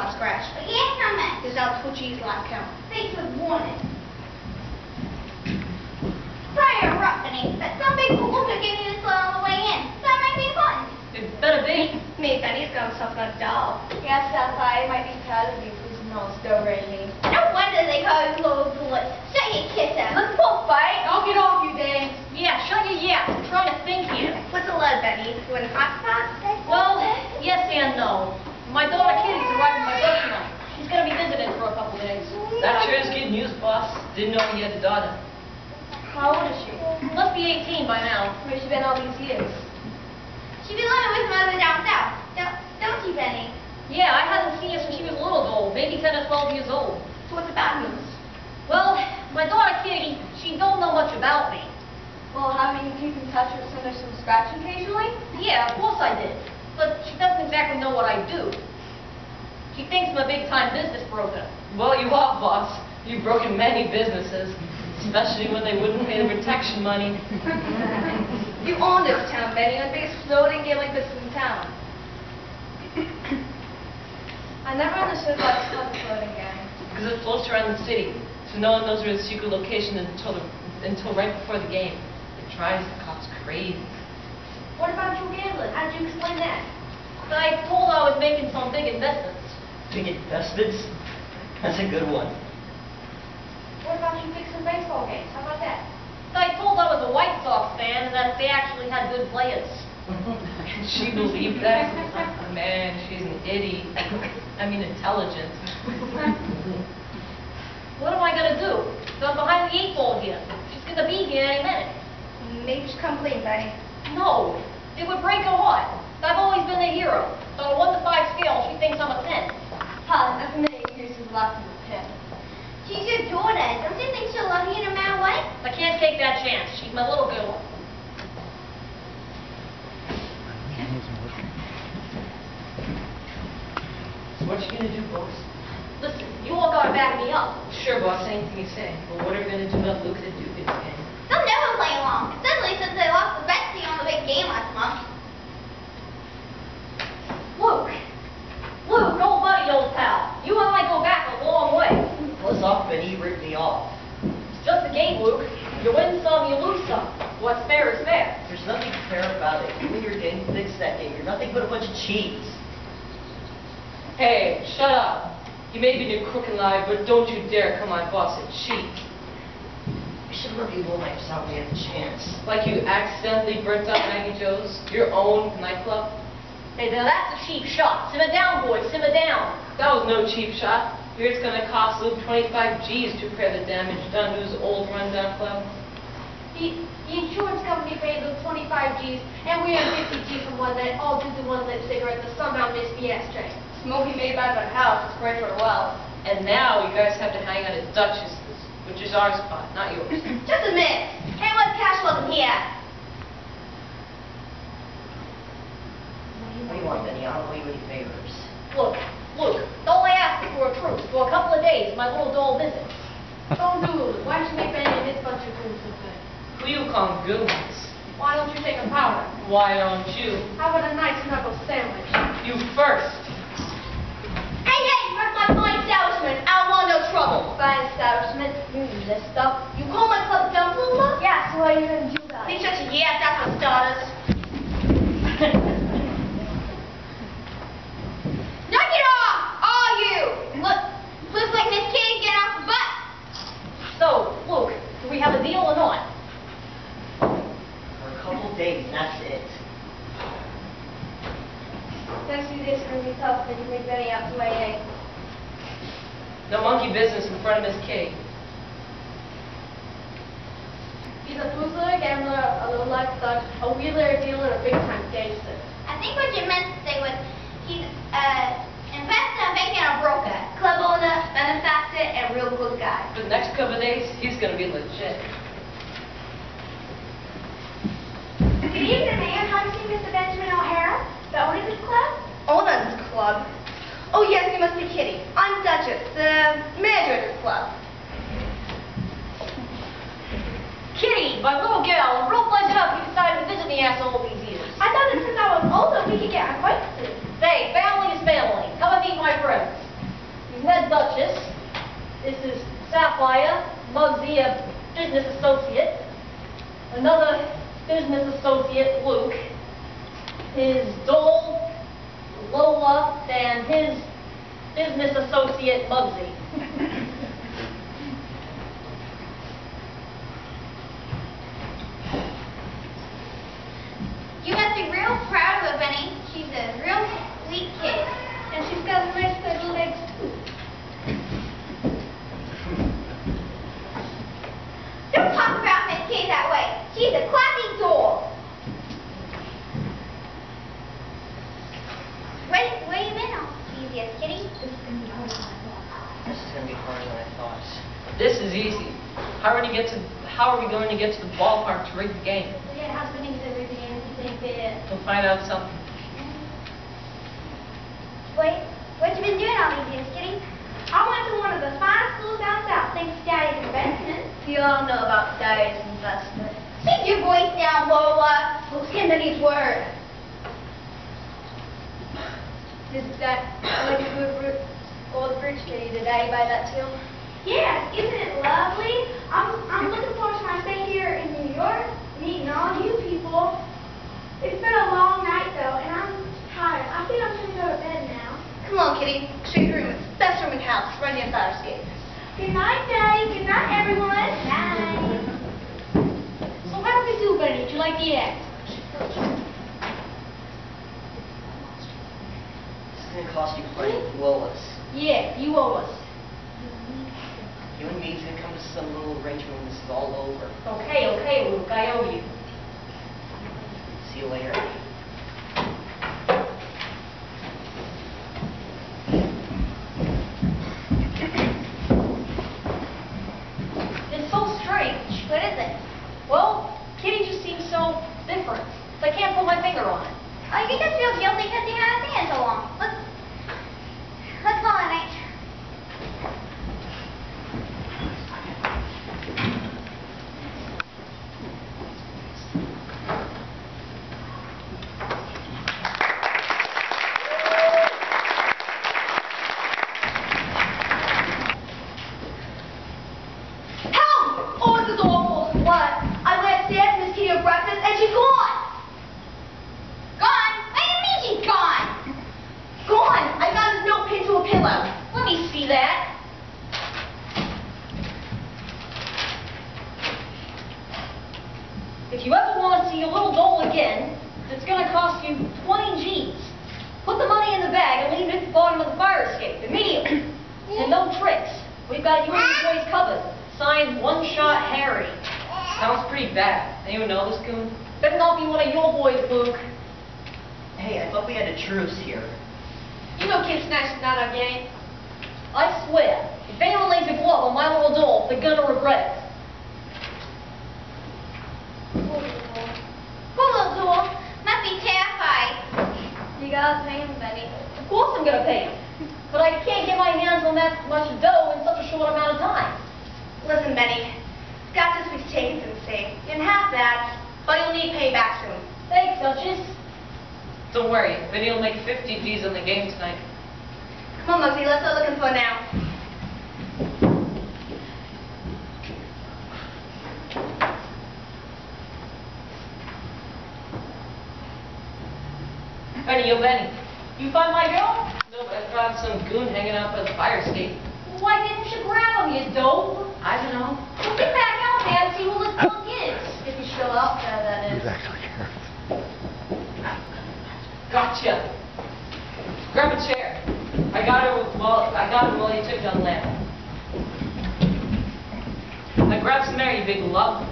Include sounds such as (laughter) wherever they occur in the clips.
Bad side, two is not scratch. But yeah, comment. There's now two G's last count. Face was warning. Prior interrupting, but some big fool took any this on the way in. That might be important. It better be. Me, Benny's got himself a doll. Yes, Sapphire might be proud of you for his nose still raining. No wonder they call you little bullets. Shut your kiss up. Let's pull fight. I'll get off you, Dane. Yeah, shut your yeah. I'm trying to think here. What's the lead, Benny? You in hot spots? Well, yes and no. My daughter Kitty's arriving by bus tonight. She's gonna be visiting for a couple days. That sure is good news, boss. Didn't know he had a daughter. How old is she? Must be 18 by now. Where's she been all these years? She be living with mother down south. Don't, don't you, Benny? Yeah, I haven't seen her since she was a little old, maybe 10 or 12 years old. So what's the bad news? Well, my daughter Kitty, she don't know much about me. Well, having you keep in touch with send her some scratch occasionally? Yeah, of course I did. But she doesn't exactly know what I do. She thinks I'm a big-time business broker. Well, you are, boss. You've broken many businesses, especially when they wouldn't pay the protection money. (laughs) You own this town, Benny. You're the biggest floating gambling business in town. I never understood why it's called the floating gang. Because it floats around the city, so no one knows where its secret location is until, the, until right before the game. It drives the cops crazy. What about you gambling? How did you explain that? I told her I was making some big investments. Big investments? That's a good one. What about you baseball games? How about that? I told I was a White Sox fan and that they actually had good players. Can (laughs) she believe that? Man, she's an idiot. I mean, intelligent. (laughs) What am I gonna do? I'm behind the eight ball here. She's gonna be here any minute. Maybe just come clean, Benny. No, it would break her heart. I've always been a hero. On a one to five scale, she thinks I'm a ten. Huh, that's a million years since of the pin. She's your daughter. Don't you think she'll love you no matter what? I can't take that chance. She's my little girl. So what you gonna do, boss? Listen, you all gotta back me up. Sure, boss, anything you say. But what are we gonna do about Luke the Duke again? They'll never play along, especially since they lost the Betsy on the big game last month. Luke, Luke, old buddy, old pal. You and I go back a long way. Off, Benny. You ripped me off. It's just a game, Luke. You win some, you lose some. What's fair is fair. There's nothing fair about it. You and your gang fixed that game. You're nothing but a bunch of cheats. Hey, shut up. You may be new crook and lie, but don't you dare call my boss a cheat. You should rub your little knives out when you have the chance. Like you accidentally burnt out Maggie Joe's, your own nightclub. Hey, now that's a cheap shot. Simmer down, boys, simmer down. That was no cheap shot. Here it's gonna cost Luke 25 G's to repair the damage done to his old rundown club. The, the insurance company paid them 25 G's, and we earned 50 G's from one that all due to one lit cigarette that somehow missed the ashtray. Smoking made by the house is great for the well. And now you guys have to hang out at Duchess's, which is our spot, not yours. (laughs) Just a minute. Hey, what cash wasn't here? What do you want, Benny? I don't owe you any favors. Look, Luke, don't lay asking for a. For a couple of days, my little doll visits. Oh, dude, why should make Benny and this bunch of goons look good? Who you call goons? Why don't you take a powder? Why don't you? How about a nice knuckle sandwich? You first. Hey, hey, where's my fine establishment? I don't want no trouble. Fine establishment, you need this stuff. You call my club dumb Lula? Yeah, so why you gonna do that? Be such a yes, that's for starters. Knock it off, all you! Look, looks like Miss Kitty's getting off the bus. So, Luke, do we have a deal or not? For a and that's it. Next few days are gonna be tough, but you make Benny out to my egg. No monkey business in front of Miss Kitty. He's a boozler, gambler, a low-life thug, a wheeler, a dealer, a big-time gangster. I think what you meant to say was he's uh, investor, banker, and a broker, club owner, benefactor, and real good guy. For the next couple of days, he's gonna be legit. Good evening, ma'am. How do you see Mr. Benjamin O'Hara, the owner of this club? Owner's club. Oh yes, you must be Kitty. I'm Duchess, the manager of this club. Kitty, my little girl, I'm real pleasure up you decided to visit me after all these years. I thought that since I was older, we could get acquainted. Say, family is family. Come and meet my friends. You've met Duchess. This is Sapphire, Muggsy, a business associate. Another business associate, Luke. His Dole, Lola, and his business associate, Muggsy. (laughs) You must be real proud of her, Benny. She's a real sweet kid. And she's got nice little legs too. Don't talk about Miss Kitty that way. She's a classy doll. Where, where you been all easiest, Kitty? This is gonna be harder than I thought. This is easy. How are we get to, how are we going to get to the ballpark to rig the game? Yeah, how's the news everything? Anything there? We'll find out something. Mm-hmm. Wait, what you been doing all these years, Kitty? I went to one of the finest schools down south thanks to Daddy's investment. You all know about Daddy's investment. Keep your voice down, Lola. Who's Kennedy's word? Is that like a good br- old bridge kitty? Did Daddy buy that too? Yes, isn't it lovely? I'm, I'm looking forward to my stay here in New York, meeting all you people. It's been a long night though, and I'm tired. I think I'm gonna go to bed now. Come on, Kitty. Straight to your room. It's the best room in the house. Right near the fire escape. Good night, Daddy. Good night, everyone. Night. (laughs) So how did we do, Benny? Did you like the act? Is gonna cost you plenty, Lois. Yeah, you owe us. You and me's gonna come to some little arrangement when this is all over. Oh, Okay, okay, Luke, I owe you. See you later. It's so strange. What is it? Well, Kitty just seems so different. I can't put my finger on it. Oh, you just feel guilty because you haven't seen it so long. Let's, let's call it night. Help! Oh, this is awful. What? I went upstairs, Miss Kitty had breakfast, and she's gone. Gone? What do you mean she's gone? Gone. I found this note pinned to a pillow. Let me see that. If you ever want to see your little doll again, it's going to cost you 20 G's. Put the money in the bag and leave it at the bottom of the fire escape immediately. and no tricks. We've got you and your boys covered. Signed, One Shot Harry. Sounds pretty bad. Anyone know this goon? Better not be one of your boys, Luke. Hey, I thought we had a truce here. You know Kid Snatch's not our game. I swear, if anyone lays a glove on my little doll, they're gonna regret it. Poor little doll. Must be terrified. You gotta pay him, Benny. Of course I'm gonna pay him. But I can't get my hands on that much dough in such a short amount of time. Listen, Benny. Scott just we've taken some savings. You can have that, but you'll need payback soon. Thanks, Duchess. Don't worry, Vinny will make 50 G's on the game tonight. Come on, Muggsy, let's start looking for now. Benny, yo, Benny. You find my girl? No, but I found some goon hanging out by the fire escape. Why didn't you grab him, you dope? I don't know. Well, get back out there and see who this (laughs) punk is. If you show up, there that is. He's actually here. Gotcha. Grab a chair. I got her while I got her while you took down lamp. Now grab some air, you big lump.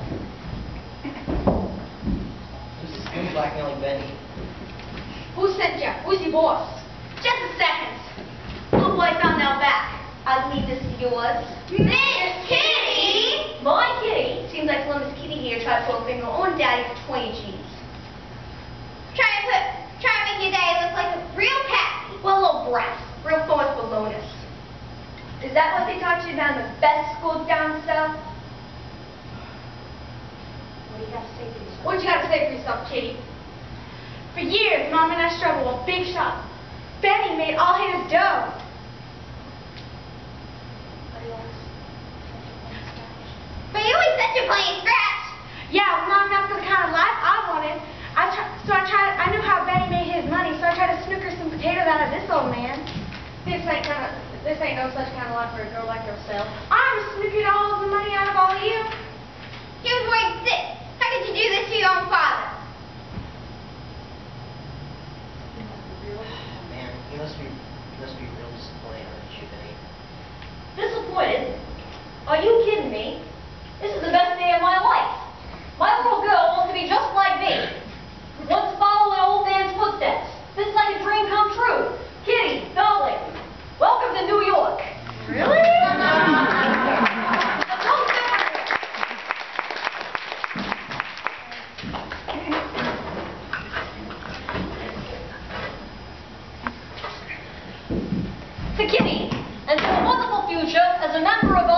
Who's this goon blackmailing Benny? Who sent you? Who's your boss? Just a second. Look what I found out back. I believe this is yours. Miss Kitty! My kitty. Seems like Columbus Here to put a finger on Daddy for 20 G's. Try to put, try to make your daddy look like a real patsy. Well, a little brat. Real famous balonus. Is that what they taught you down the best schools down south? What do you have to say for yourself? What do you gotta say for yourself, kitty? For years, Mom and I struggled with big shot. Benny made all his dough. But you always said you're playing scratch yeah, well, I'm the kind of life I wanted. I try, so I tried, I knew how Betty made his money, so I tried to snooker some potatoes out of this old man. This ain't kind of, this ain't no such kind of life for a girl like yourself. I'm snooking all the money out of all of you. He was wearing. How could you do this to your own father? (sighs) Man, you must be, you must be real disappointed, aren't you, Betty? Disappointed? Are you kidding me? This is the best day of my life. My little girl wants to be just like me. Wants to follow an old man's footsteps. This is like a dream come true. Kitty, darling, welcome to New York. Really? to Kitty, and to a wonderful future as a member of